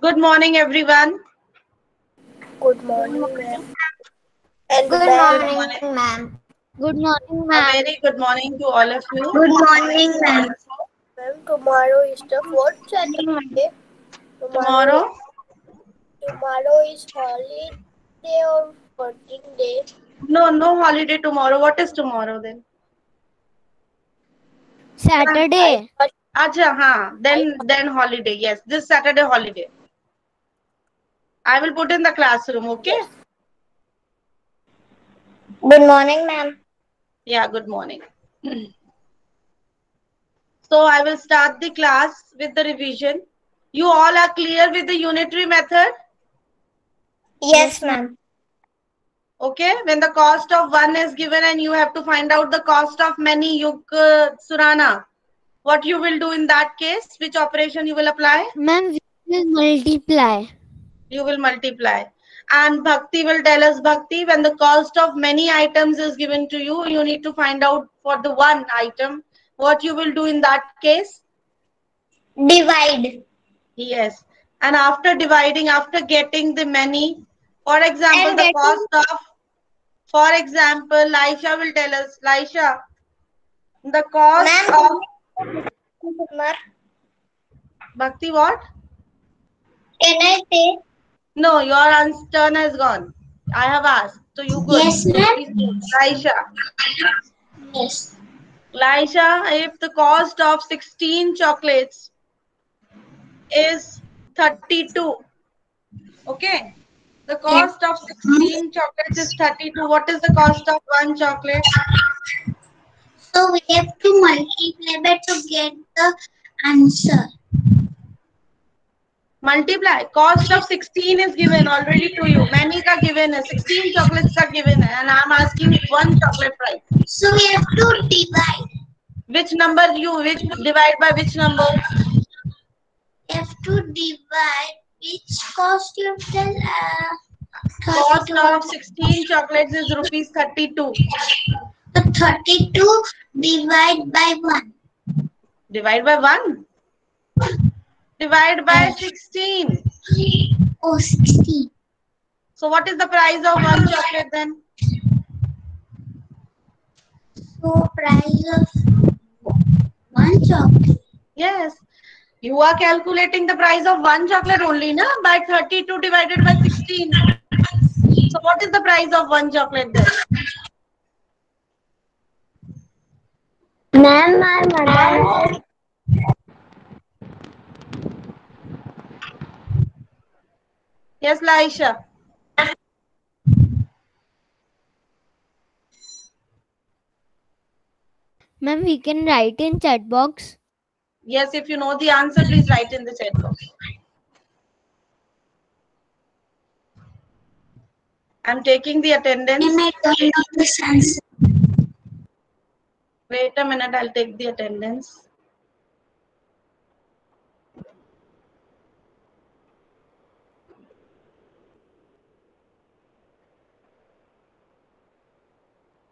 Good morning, everyone. Good morning, ma'am. Good morning, ma'am. Good morning, A ma'am. very good morning to all of you. Good morning, ma'am. Ma'am, tomorrow is the fourth Saturday. Tomorrow, Tomorrow is holiday or working day. no, no holiday tomorrow. What is tomorrow then? Saturday. But Acha, ha. Then, then holiday. Yes, this Saturday holiday. I will put in the classroom. Okay. Good morning, ma'am. Yeah. Good morning. So I will start the class with the revision. You all are clear with the unitary method. Yes, ma'am. Okay. When the cost of one is given and you have to find out the cost of many, Yuk uh, Surana. What you will do in that case? Which operation you will apply? Ma'am, we will multiply. You will multiply. And Bhakti will tell us Bhakti when the cost of many items is given to you, you need to find out for the one item what you will do in that case. Divide. Yes. And after dividing, after getting the many, for example, And the cost of, for example, Laisha will tell us, Laisha, the cost of Bhakti what? Can I say? No, your turn has gone. I have asked. So you go. Yes, ma'am. Laisha. Yes. Laisha, if the cost of 16 chocolates is 32, okay? The cost of 16 chocolates is 32. What is the cost of one chocolate? So we have to multiply to get the answer. Multiply. Cost of 16 is given already to you. Many ka given hai. 16 chocolates ka given hai. And I'm asking one chocolate price. So we have to divide. Which number you, which divide by which number? We have to divide which cost you tell. Uh, Cost of 16 chocolates is rupees 32. So 32 divide by 1. Divide by 1. Divide by 16. Oh, 16. So what is the price of one chocolate then? So price of one chocolate. Yes. You are calculating the price of one chocolate only, na? By 32 divided by 16. So what is the price of one chocolate then? Ma'am, my mother Yes, Laisha. Ma'am, we can write in chat box. Yes, if you know the answer, please write in the chat box. I'm taking the attendance. I don't know this answer? Wait a minute, I'll take the attendance.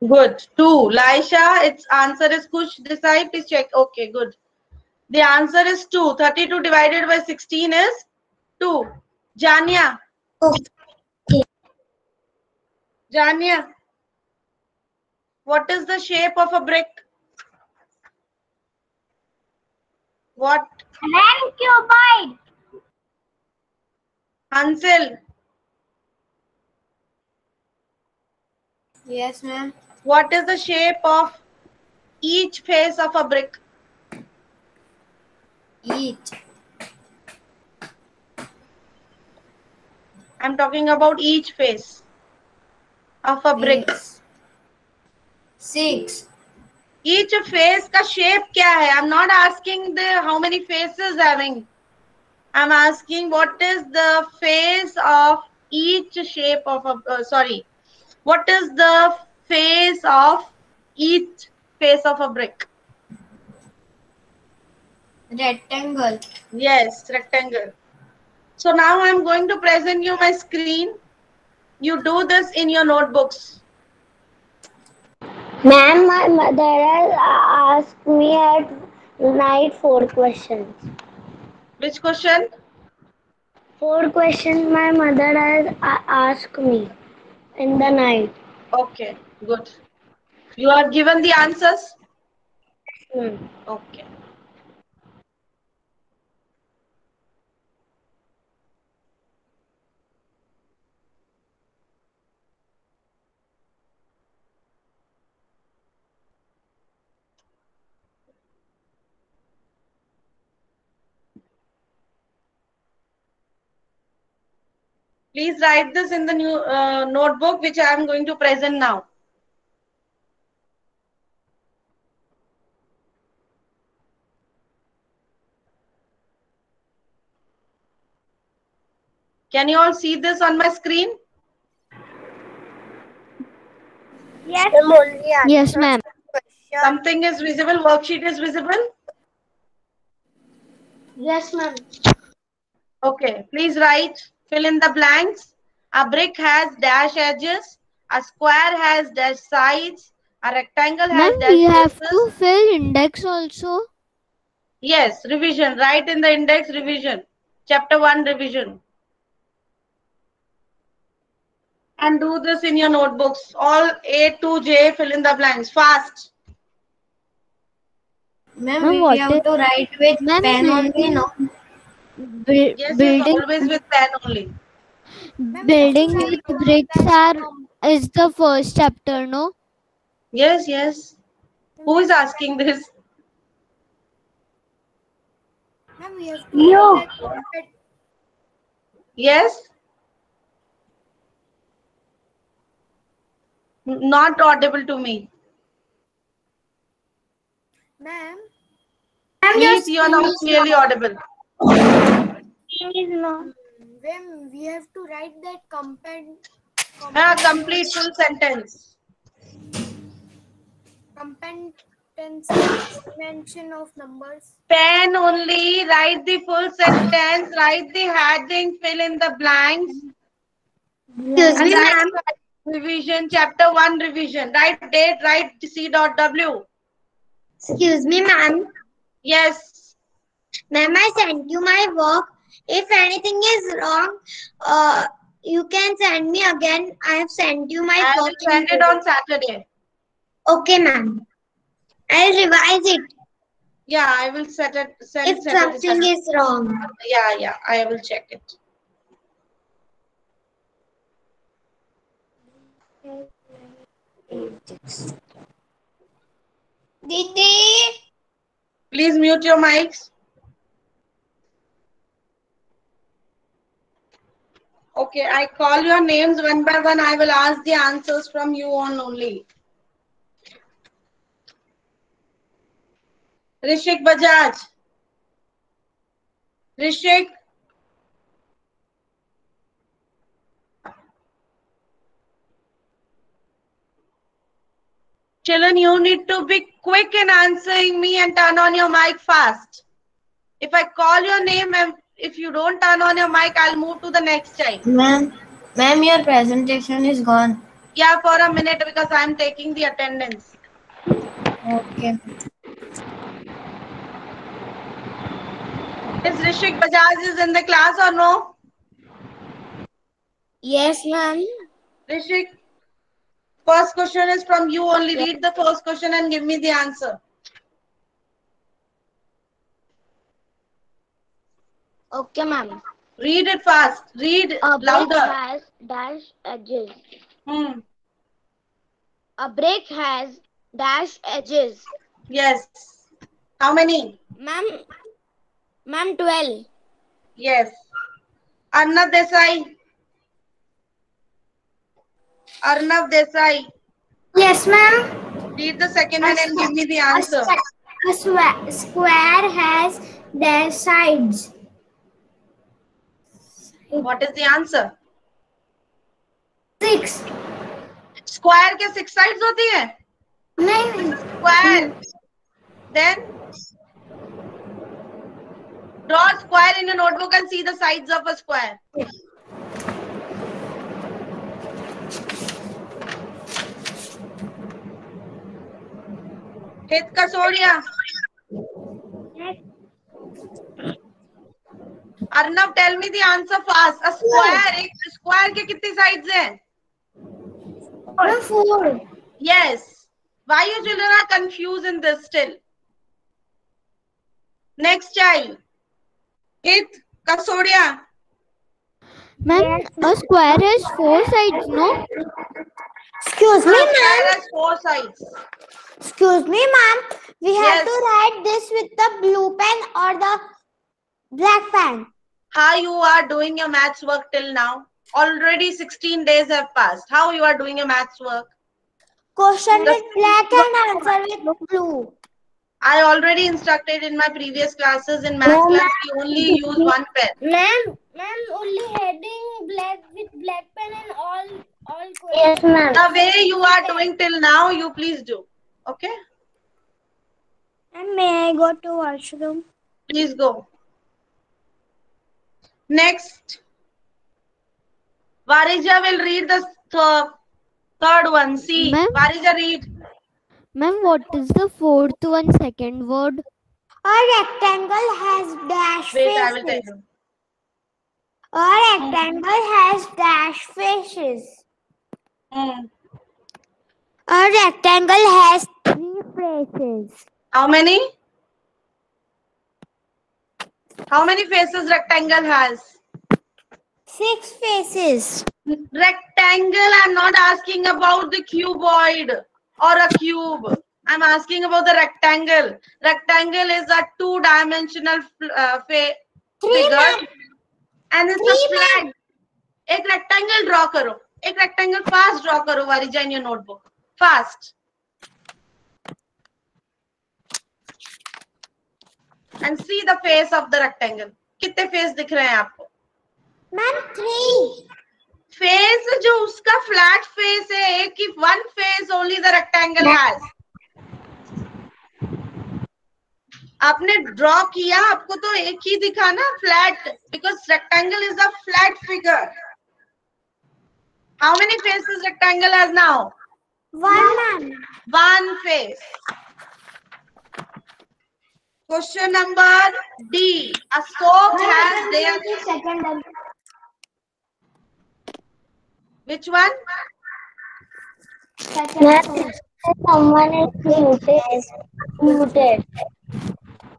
Good. Two. Laisha, its answer is Kush Desai. Please check. Okay, good. The answer is 2. 32 divided by 16 is 2. Jania. Okay. Jania. What is the shape of a brick? What? N cuboid. Hanshil. Yes, ma'am What is the shape of each face of a brick? Each. I'm talking about each face of a brick. Six. Each face का shape क्या है? I'm not asking the how many faces having. I'm asking what is the face of each shape of a uh, sorry. What is the face of each face of a brick? Rectangle. Yes, rectangle. So now I'm going to present you my screen. You do this in your notebooks. Ma'am, my mother has asked me at night four questions. Which question? Four questions my mother has asked me in the night. Okay, good. You are given the answers? Hmm. Okay. Please write this in the new uh, notebook which I am going to present now. Can you all see this on my screen? Yes. I'm only asking Yes, ma'am. Something is visible, worksheet is visible? Yes, ma'am. Okay, please write, fill in the blanks. A brick has dash edges, a square has dash sides, a rectangle has Ma'am, dash we have faces. to fill index also. Yes, revision, write in the index revision, chapter 1 revision. And do this in your notebooks. All A to J, fill in the blanks, fast. Ma'am, Ma'am, we what have to write with Ma'am, pen only, building- no? Buil- Yes, yes, building always with pen only. building with bricks are is the first chapter, no? Yes, yes. Who is asking this? Ma'am, we have to You. Yes? Not audible to me. Ma'am, Please, you are not clearly audible. Please, no. when we have to write that compare, Ah, complete full sentence. competence mention of numbers. Pen only, write the full sentence, write the heading, fill in the blanks. Excuse me, ma'am. Revision, chapter 1 revision. Write date, write C dot W. Excuse me, ma'am. Yes. Ma'am, I sent you my work. If anything is wrong, uh, you can send me again. I have sent you my I work. send it on Saturday. Okay, ma'am. I'll revise it Yeah, I will set it. Send, if something is wrong. Yeah, yeah, I will check it. Didi. Please mute your mics. Okay, I call your names one by one. I will ask the answers from you on only. Rishik Bajaj. Rishik. Children, you need to be quick in answering me and turn on your mic fast. If I call your name and if you don't turn on your mic, I'll move to the next child. Ma'am, ma'am, your presentation is gone. Yeah, for a minute because I'm taking the attendance. Okay. Is Rishik Bajaj is in the class or no? Yes, ma'am. Rishik, first question is from you only. Read the first question and give me the answer. Okay, ma'am. Read it fast. Read A brick louder. has dash edges. Hmm. A brick has dash edges. Yes. How many? Ma'am, ma'am, 12. Yes. Arnav Desai. Arnav Desai. Yes, ma'am. Read the second one and give me the answer. A squa- square has their sides. What is the answer? Six. Square के six sides होती है नहीं square then draw a square in your notebook and see the sides of a square खेत का सो गया Arnab tell me the answer fast a square एक square के कितनी साइड्स हैं four yes why you children are confused in this still next child it kasodia ma'am a square has four sides no Excuse me, ma'am. four sides. Excuse me, ma'am. We have Yes. to write this with the blue pen or the black pen. How you are doing your maths work till now? Already 16 days have passed. How you are doing your maths work? Question The- with black and answer with blue. I already instructed in my previous classes in maths No, class we only use one pen. Ma'am, ma'am, only heading black with black pen and all, all Yes, ma'am. The way you are doing till now, you please do. Okay? And may I go to washroom? Please go. Next. Varija will read the th- third one. See, Ma'am? Varija read. Ma'am, what is the fourth one second word? A rectangle has dash Wait, I will tell faces. you. A rectangle has dash faces. Hmm. A rectangle has three faces. How many? How many faces rectangle has? Six faces. Rectangle, I'm not asking about the cuboid or a cube. I'm asking about the rectangle. Rectangle is a two-dimensional uh, fa- Three figure ma'am. and it's Three, a flat. एक rectangle draw करो. एक rectangle fast draw करो Varija in your notebook. Fast. And see the face of the rectangle. कितने face दिख रहे हैं आपको? Ma'am, three. Face जो उसका फ्लैट फेस है एक ही one face only the rectangle has आपने ड्रॉ किया आपको तो एक ही दिखा ना flat because rectangle is a flat figure How many faces rectangle has now? One. One face. Question number D. A soap has their... Second. Which one? Second. Someone is muted. Muted.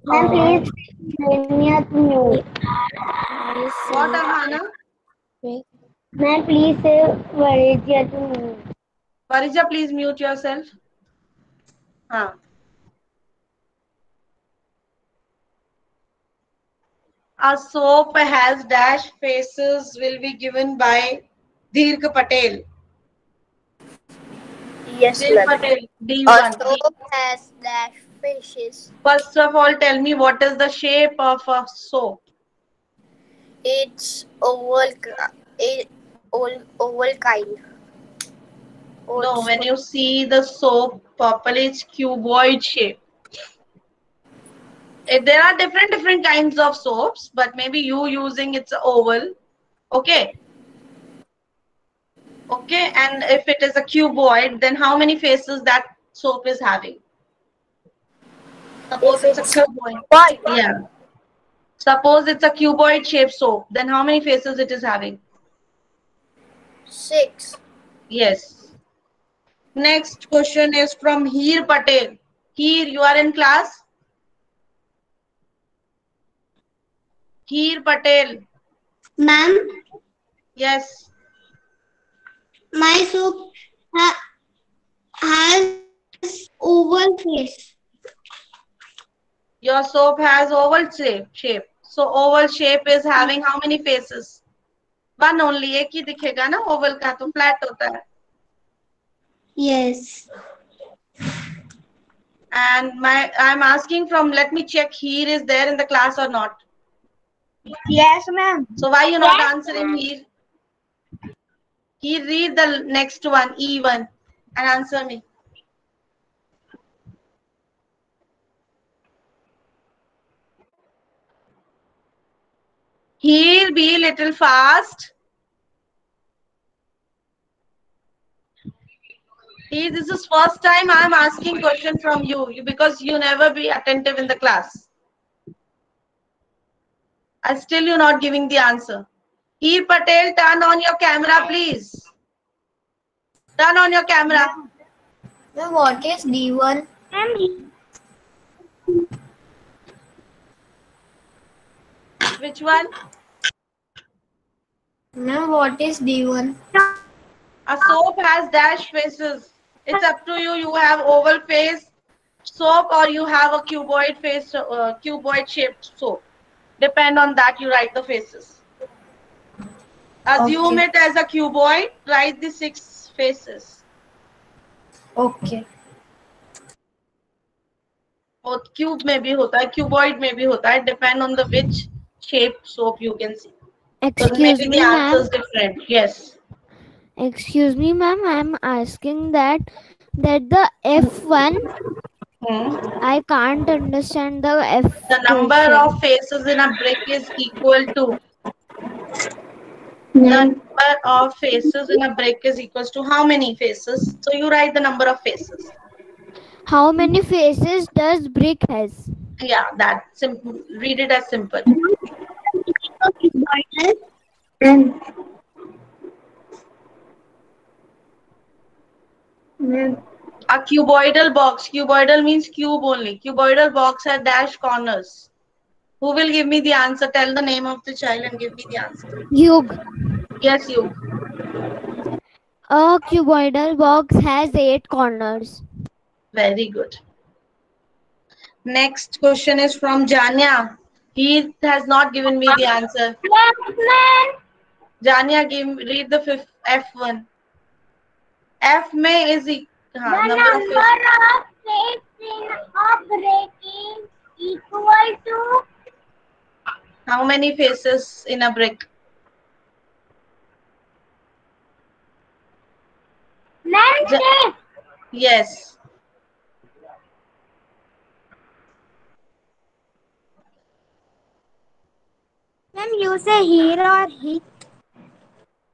What, Ma'am, please uh, say Varidya to mute. Varija, please mute yourself. हाँ. A soap has dash faces will be given by Dirk Patel. Yes, Dirk Patel, D1. A soap has dash faces. First of all, tell me what is the shape of a soap? It's oval, gra- it, oval, oval kind. No, when you see the soap properly, it's cuboid shape. Eh, There are different different kinds of soaps, but maybe you using it's oval. Okay. Okay, and if it is a cuboid, then how many faces that soap is having? Suppose it's a cuboid. Why? Yeah. Suppose it's a cuboid shaped soap, then how many faces it is having? Six. Yes. Next question is from Heer Patel. Heer, you are in class? Heer Patel. Ma'am, Yes. my soap ha- has oval face. Your soap has oval shape. shape. So oval shape is having how many faces? One only एक ही दिखेगा ना Oval का तो flat होता है। Yes and my I am asking from let me check here is there in the class or not yes ma'am so why you not answering here he read the next one E one and answer me Here be little fast. He, this is first time I am asking question from you you- because you never be attentive in the class. And still you're not giving the answer. Heer Patel, turn on your camera, please. Turn on your camera. Ma'am, what is D1? Which one? Now what is D1? A soap has dash faces. It's up to you. You have oval face soap or you have a cuboid face, uh, cuboid shaped soap. Depend on that you write the faces. Assume okay. it as a cuboid. Write the six faces. Okay. Both cube may be hota cuboid may be hota. Depend on the which shape soap you can see. Excuse maybe me, the ma'am. is different yes Excuse me, ma'am. I'm asking that that the F1. Hmm. I can't understand the F. the number question. of faces in a brick is equal to the number of faces in a brick is equals to how many faces so you write the number of faces How many faces does brick has? yeah that simple read it as simple a cuboidal box cuboidal means cube only cuboidal box has dash corners who will give me the answer tell the name of the child and give me the answer Yug. yes you A cuboidal box has eight corners. Very good. Next question is from Janya. He has not given me the answer. Janya, give read the fifth F1. F में is e- हाँ, number of faces. equal to How many faces in a brick? Ja- Yes. Ma'am, you say here or he?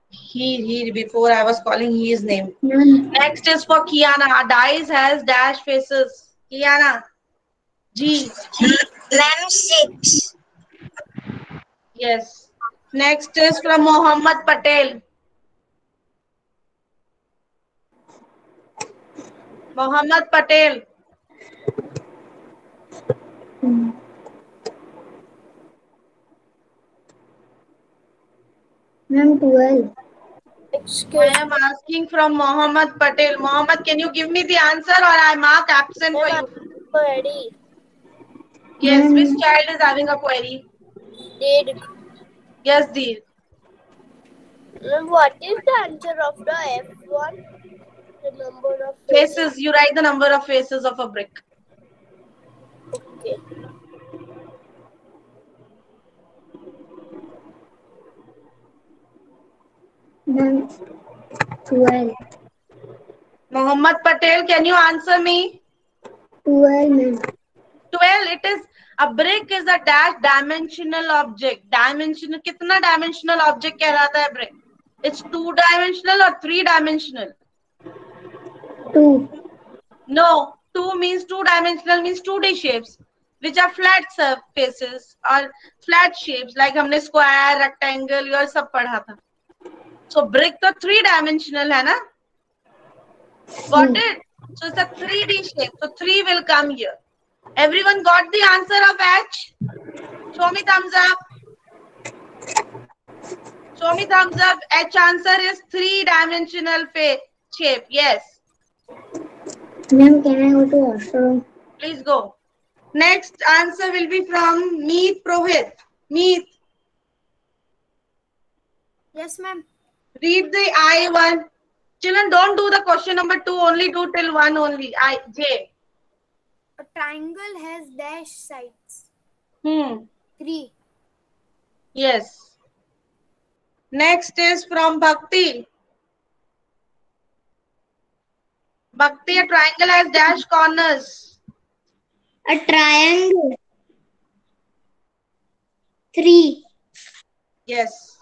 He, he, before I was calling his name. Next is for Kiana. Dice has dash faces. Kiana. G. Ma'am, six. Yes. Next is from Mohammed Patel. Mohammed Patel. Ma'am, 12. I am asking from Mohammed Patel. Mohammed, can you give me the answer or I mark absent for you? Query. Yes, which child is having a query? Did. Yes, Deep. What is the answer of the F1? The number of Faces. You write the number of faces of a brick. Okay. Mohammed Patel can you answer me twelve it is a brick is a dash dimensional object dimensional कितना dimensional object कह रहा था brick it's two dimensional और three dimensional two no two means two dimensional means two D shapes which are flat surfaces और flat shapes like हमने square rectangle ये सब पढ़ा था। So brick तो three dimensional है ना got it so it's a 3d shape so 3 will come here everyone got the answer of h show me thumbs up show me thumbs up h answer is three dimensional shape yes Ma'am, can I go to washroom? please go next answer will be from meet prohit meet Yes, ma'am. Read the i one. Children don't do the question number two. Only do till one only. I j. A triangle has dash sides. hmm. Three. yes. Next is from bhakti. Bhakti a triangle has dash corners. A triangle. Three. yes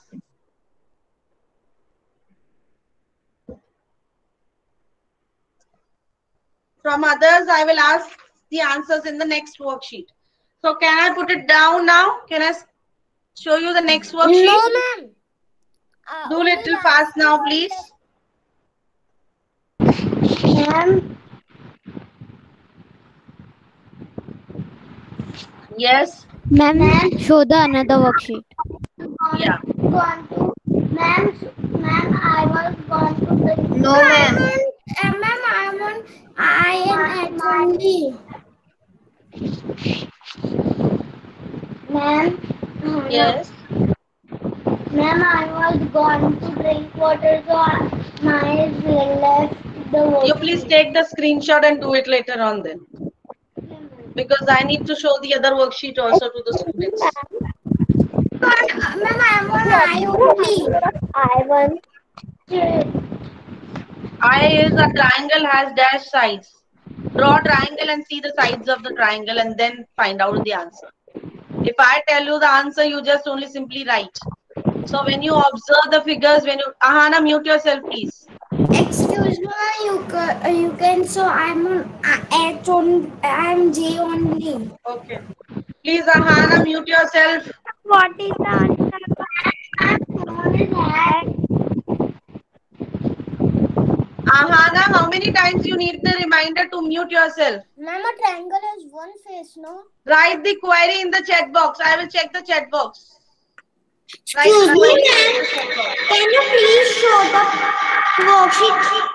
from others i will ask the answers in the next worksheet so can i put it down now can I show you the next worksheet? No, ma'am. Uh, Do little fast now, please. Ma'am, Yes. Ma'am, show the another worksheet. Yeah. ma'am, ma'am, I was gone to. No, ma'am. Uh, ma'am, I want INH only. Ma'am, Yes. ma'am, I was going to drink water, so I- my left the water. You please take the screenshot and do it later on then. Because I need to show the other worksheet also to the students. Ma'am, I I only. I want I is a triangle has dash sides. Draw triangle and see the sides of the triangle and then find out the answer. If I tell you the answer, you just only simply write. So when you observe the figures, when you Ahana, mute yourself, please. Excuse me, you can, you can so I'm on uh, H on I'm J only. Okay. Please, Ahana, mute yourself. What is the answer? Ahana, how many times you need the reminder to mute yourself? Ma'am, a triangle has one face, no? Write the query in the chat box. I will check the chat box. Excuse me, ma'am. the chat box. Can you please show the worksheet?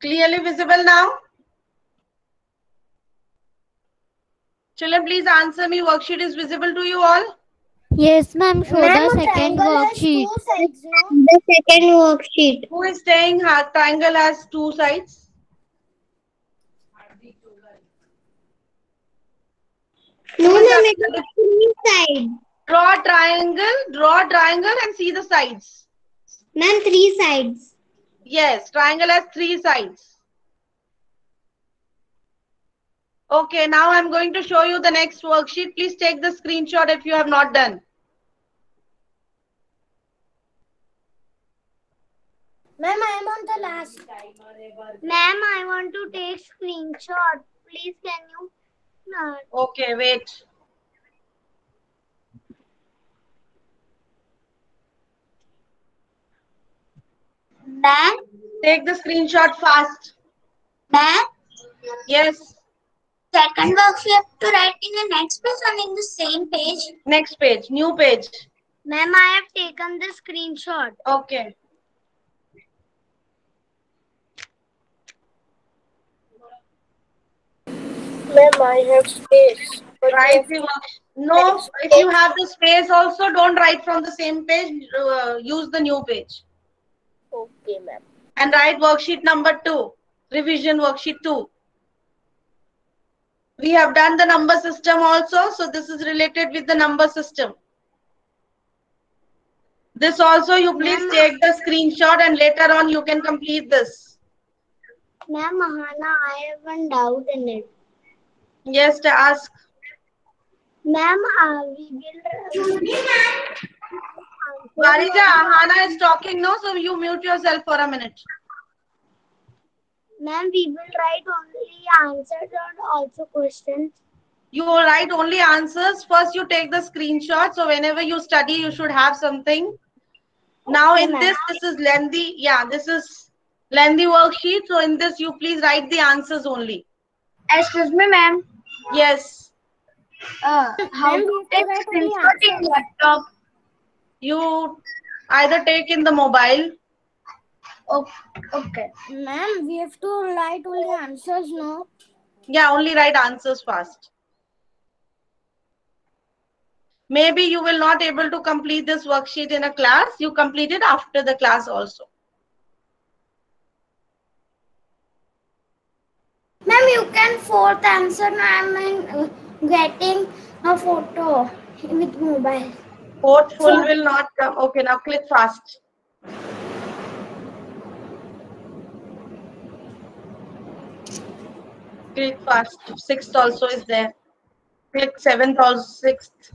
Clearly visible now? Children, please answer me. Worksheet is visible to you all? Yes, ma'am, show Ma'am, the second worksheet. two sides. The second worksheet. Who is saying ha- triangle has two sides? No, ma'am, it is three sides. Draw triangle, draw triangle and see the sides. Ma'am, three sides. Yes, triangle has three sides. Okay, now I'm going to show you the next worksheet. Please take the screenshot if you have not done. Ma'am, I am on the last. Ma'am, I want to take screenshot. Please, can you? Uh, Okay, wait. Ma'am, Take the screenshot fast. ma'am, Yes, second worksheet to write in the next page and in the same page. next page, new page. Ma'am, I have taken the screenshot. Okay. Ma'am, I have space. But Write the work. No, if you have the space also, don't write from the same page. Uh, use the new page. Okay, ma'am. And write worksheet number two, revision worksheet two. We have done the number system also, so this is related with the number system. This also, you please take the screenshot and later on you can complete this. Ma'am, Mahana, I have one doubt in it. Yes, to ask. Ma'am, uh, we will. Varija, Hana is talking, no? So you mute yourself for a minute. Ma'am, we will write only answers and also questions. You will write only answers. First, you take the screenshot. So whenever you study, you should have something. Now in this, this is lengthy. Yeah, this is lengthy worksheet. So in this, you please write the answers only. Excuse me, ma'am. Yes. Uh, how Ma'am, to take have to write only screenshot in laptop? You either take in the mobile. Oh, okay. Ma'am, we have to write only answers, no? Yeah, only write answers fast. Maybe you will not able to complete this worksheet in a class. You complete it after the class also. Ma'am, you can fourth answer. Now I'm uh, getting a photo with mobile. Fourth full will not come. Okay, now click fast. Click fast. Sixth also is there. Click seventh also sixth.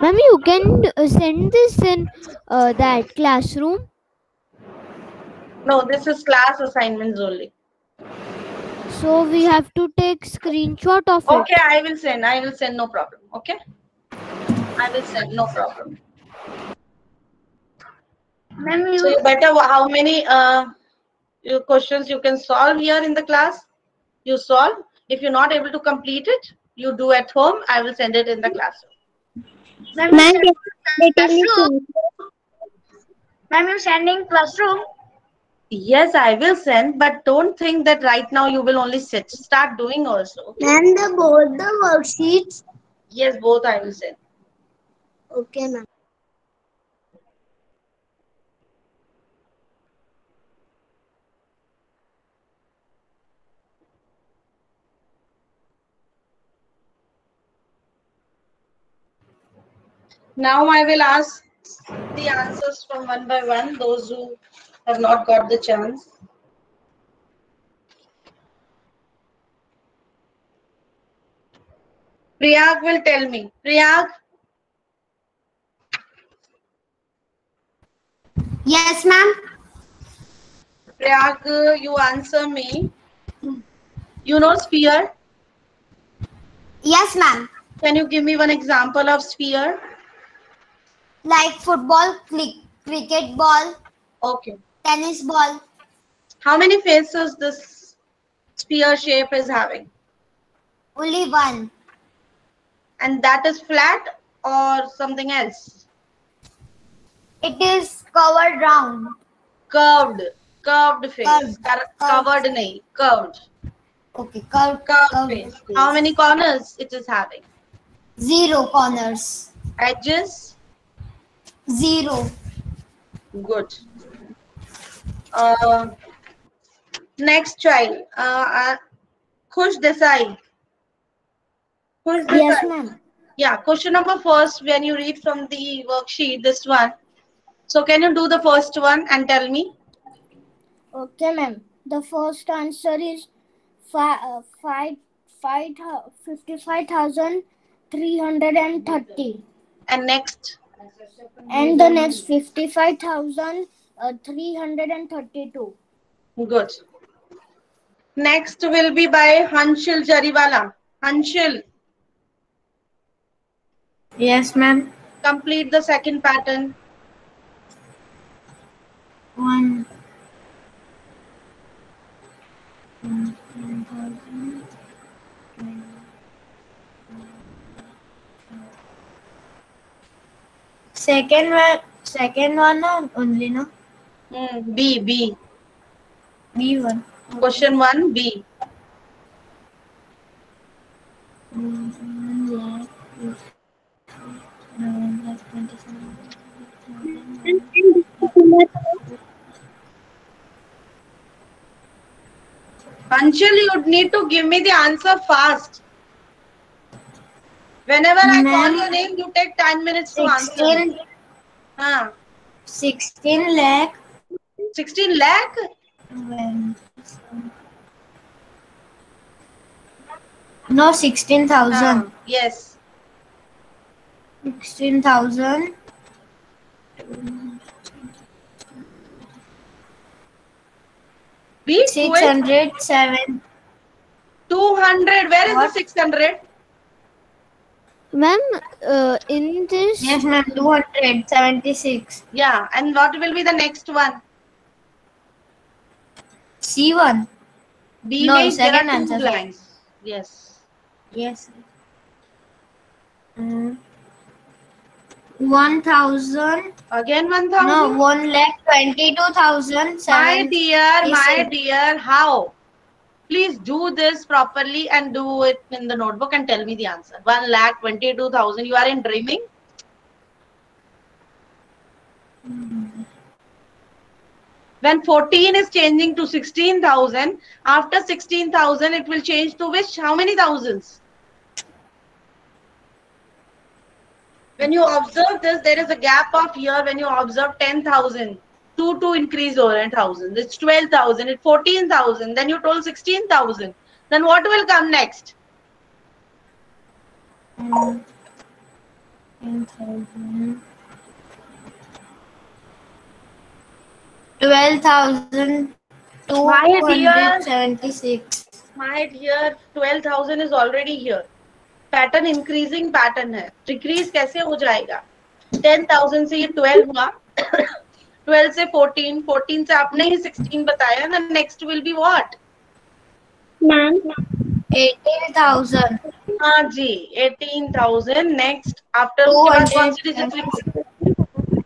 Ma'am, you can uh, send this in uh, that classroom. No, this is class assignments only. So we have to take screenshot of it. Okay, I will send. I will send. No problem. Okay. I will send. No problem. Ma'am, So you better how many uh you- questions you can solve here in the class? You solve. If you're not able to complete it, you do at home. I will send it in the classroom. Ma'am, classroom. Ma'am, you're sending classroom. Yes, I will send, but don't think that right now you will only sit. Start doing also. Ma'am, the both the worksheets. Yes, both I will send. Okay, ma'am. Now I will ask the answers from one by one, those who have not got the chance. Priyag will tell me. Priyag, Yes, ma'am. Priyag, you answer me. You know sphere? Yes, ma'am. Can you give me one example of sphere? Like football, click, cricket ball, Okay. tennis ball. How many faces this sphere shape is having? Only one. And that is flat or something else? It is covered round. Curved. Curved face. Curved. Cor- covered nahi. Curved. Okay, curved, Curved curved face. face. How many corners it is having? Zero corners. Edges? Zero. Good. Uh, next child. Uh, uh, Khush Desai. Khush Desai. Yes, ma'am. Yeah, question number first, when you read from the worksheet, this one. So can you do the first one and tell me? Okay, ma'am. The first answer is fi- uh, five, five, 55,330. And next, And the next uh, 55,332. good. Next will be by Hanshil Jariwala. Hanshil, Yes, ma'am. complete the second pattern. One. Second one, second one no, only no. Hmm, B, B. B one. Question one, B. Hanshil, you need to give me the answer fast. Whenever I call your name, you take 10 minutes to answer. Sixteen, Huh. sixteen lakh. 16 lakh? No, sixteen thousand. Ah, yes. Sixteen thousand. B, Six quick. hundred seven. 200. Where is What? the 600? Ma'am, uh, in this, Yes, ma'am. Two hundred seventy six. Yeah. And what will be the next one? C one. B No, means there second are two answer, blanks. Yes. Yes. Mm. One thousand. Again 1000? No, one lakh twenty-two thousand my dear, my dear, how? Please do this properly and do it in the notebook and tell me the answer. 1 lakh 22,000. You are in dreaming? When 14 is changing to 16,000, after 16,000, it will change to which? How many thousands? When you observe this, there is a gap of year when you observe 10,000. 2 to increase over 10,000. It's 12,000. It's 14,000. Then you told 16,000. Then what will come next? Mm. Twelve thousand two My dear. hundred seventy-six. My dear, 12,000 is already here. Pattern increasing pattern है decrease कैसे हो जाएगा 10,000 से ये 12 हुआ 12 से 14 14 से आपने ही 16 बताया ना नेक्स्ट विल बी व्हाट. हाँ जी 18,000 नेक्स्ट आफ्टर उसके बाद कौन सी digit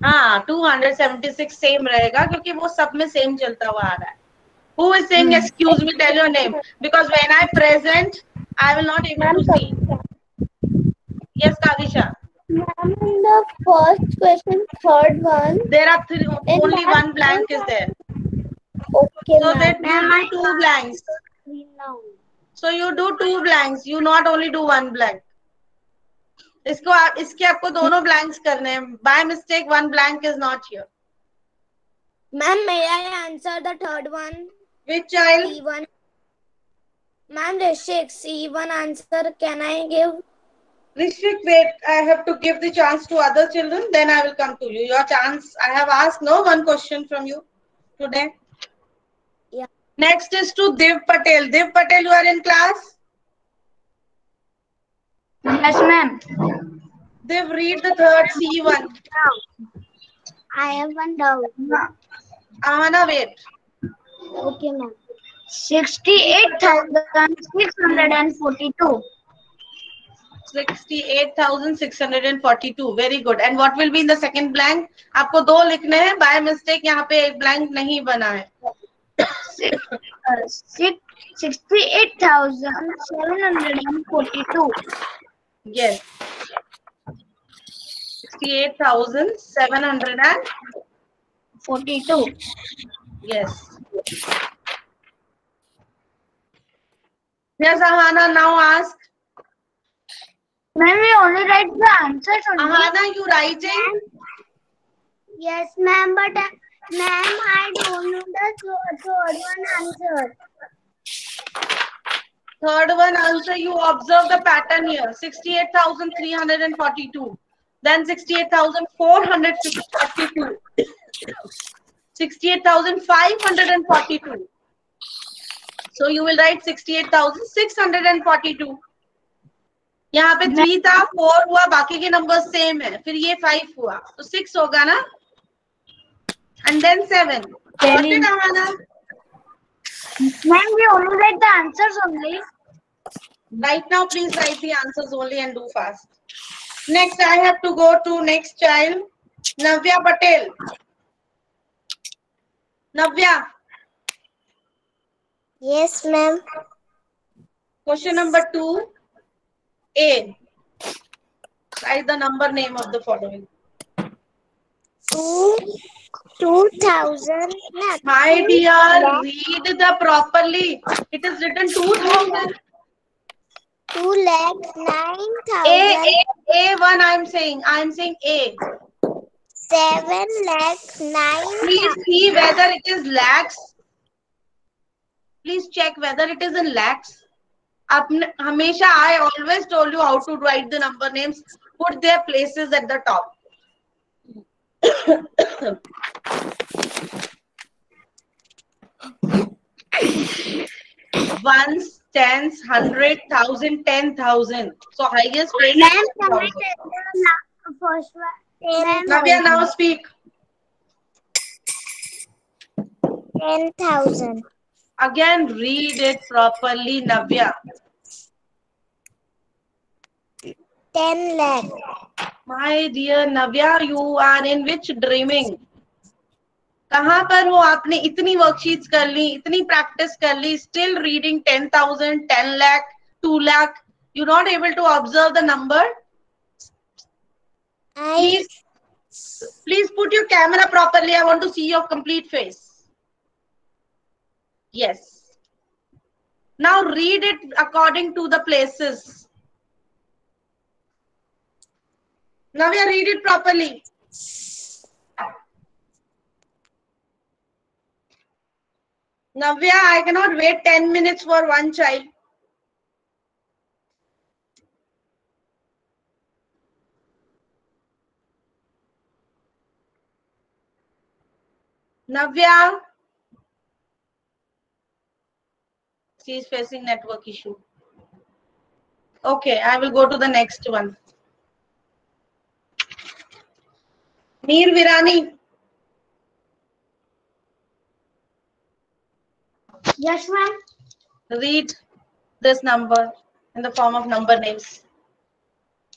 हाँ 276 सेम रहेगा क्योंकि वो सब में सेम चलता हुआ आ रहा है who is saying excuse me tell your name because when i present i will not able to see yes kavisha the first question, third one. there are three, only one blank is there Okay, so ma'am. that you do two blanks Now. so you do two blanks you not only do one blank इसको आप इसके आपको दोनों blanks करने हैं by mistake one blank is not here Ma'am, may I answer the third one? which child E1. Ma'am, the six E1 answer can I Rishvik, wait, I have to give the chance to other children, then I will come to you. Your chance, I have asked no one question from you today. Yeah. Next is to Dev Patel. Dev Patel, you are in class? Yes, ma'am. Dev, read the third C1. I have one doubt. Amana, wait. Okay, ma'am. 68,642. 68,642 very good and what will be in the second blank आपको दो लिखने हैं। By mistake यहाँ पे एक blank नहीं बना है। yes. 68742 yes. Yes ahana now ask. Ma'am, we only write the answers only. Ahana, you writing? Yes, ma'am, but uh, ma'am, I don't know the th- third one answer. Third one answer, you observe the pattern here. 68,342. Then 68,442. 68,542. So you will write 68,642. यहाँ पे three था four हुआ बाकी के number same है। फिर ये five हुआ। तो सिक्स होगा ना? And then seven right now please write the answer only and do fast next I have Patel Navya ma'am question number two A. Write the number name of the following. Two, two thousand. My dear, read the properly. It is written 2000. two lakh nine A, A, A1 I am saying. I am saying A. seven lakh nine. Please see whether it is lakhs. Please check whether it is in lakhs. Hamesha, I always told you how to write the number names. Put their places at the top. Ones, tens, hundred, thousand, ten thousand. So highest place. Navya, now speak. Ten thousand. again read it properly navya. 10 leg my dear navya you are in which dreaming? कहाँ पर वो आपने इतनी worksheet कर ली इतनी practice कर ली still reading ten thousand ten lakh two lakh you not able to observe the number please put your camera properly I want to see your complete face Yes. Now read it according to the places. Now we are read it properly. Navya, I cannot wait 10 minutes for one child. Navya, She is facing network issue. Okay, I will go to the next one. Mir Virani. Yes, ma'am. Read this number in the form of number names.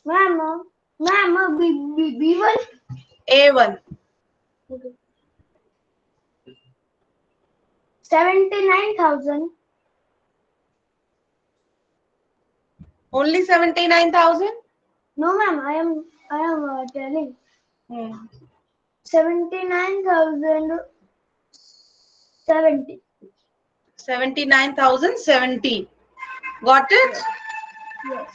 Ma'am, uh, ma'am, uh, B, B, B1. A1. 79,000. Only 79,000? No, ma'am, I am, I am uh, telling. Hmm. 79,070. 79,070. Got it? Yes.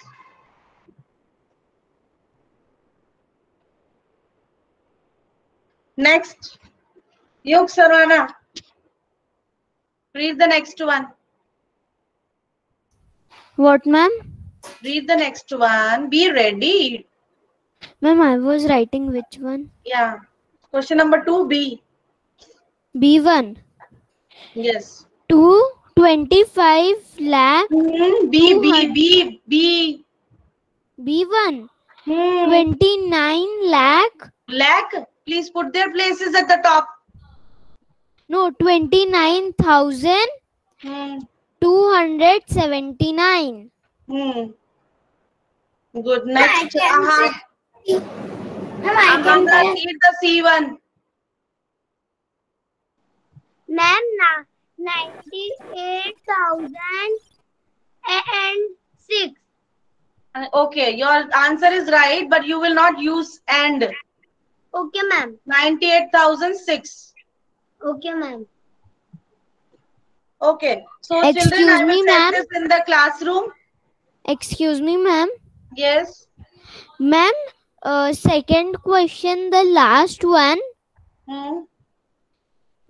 Next. Yug Sarvana. Read the next one. What, ma'am? Read the next one. Be ready. Ma'am, I was writing which one? Yeah. Question number two, B. B1. Yes. 225 lakh. Hmm, B, B, B, B. B1. Hmm. 29 lakh. Lakh. Please put their places at the top. No, 29,279. Hmm. Hmm. Good. Next. can Aha. Ma'am, I Amanda, read the C1. Ma'am, na- 98,006. Uh, Okay, your answer is right, but you will not use and. Okay, ma'am. 98,006. Okay, ma'am. Okay. So Excuse children, I will me, ma'am. this in the classroom. Excuse me, ma'am. Yes. Ma'am, uh, second question, the last one. Hmm.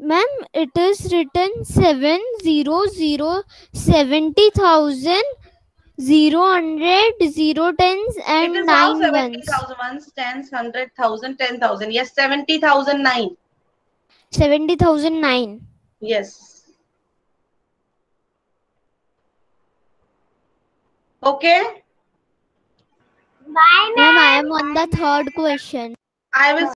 Ma'am, it is written seven zero zero seventy thousand zero hundred zero tens It and is now nine ones. 70,000 ones, tens, hundred thousand, ten thousand. Yes, 70,009. Seventy thousand nine. Yes. Okay. Bye, Ma'am, I am on the third question. I will